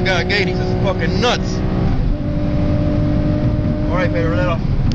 my God, Gate, he's just fucking nuts. All right, man, run that off.